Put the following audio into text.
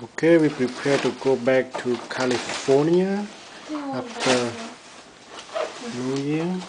Okay, we prepare to go back to California after New Year.